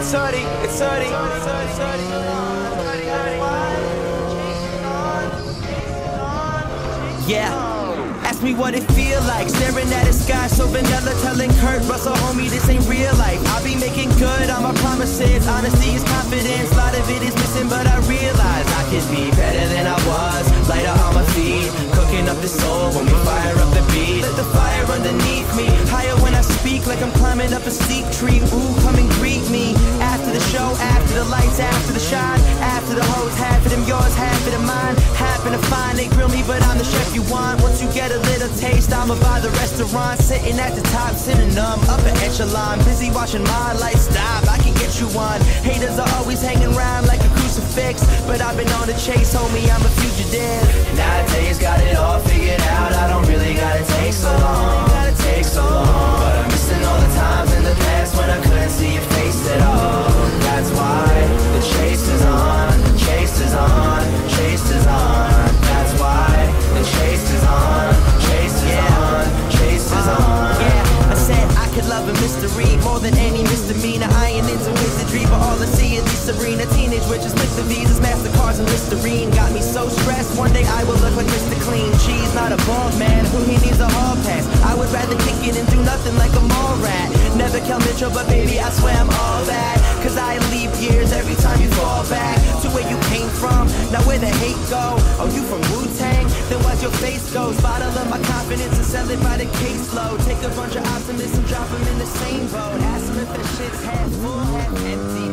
It's Hoodie, it's Hoodie. Yeah. Ask me what it feel like Staring at the sky so vanilla Telling Kurt Russell homie this ain't real life. I'll be making good on my promises. Honesty is confidence. A lot of it is missing but I realize I could be better than I was. Lighter on my feet Cooking up the soul when we fire up the beat. Let the fire underneath me. Higher when I speak like I'm climbing up a steep tree the lights, after the shine After the hoes, half of them yours, half of them mine. Happen to find they grill me but I'm the chef you want. Once you get a little taste I'ma buy the restaurant. Sitting at the top, sitting numb, upper echelon. Busy watching my life stop, I can get you one. Haters are always hanging around like a crucifix But I've been on the chase, homie, I'm a fugitive. Nowadays got it all love a mystery more than any misdemeanor. I ain't into wizardry, but all I see is these serena teenage witches with the visas, Mastercards, and Listerine. Got me so stressed. One day I will look like Mr. Clean. She's not a bald man who he needs a hall pass. I would rather kick it and do nothing like a mall rat. Never Kel Mitchell, but baby I swear I'm all that. Cause I leap years every time you fall your face goes? Bottle of my confidence and sell it by the caseload. Take a bunch of optimists and drop them in the same boat. Ask them if that shit's half full, half empty.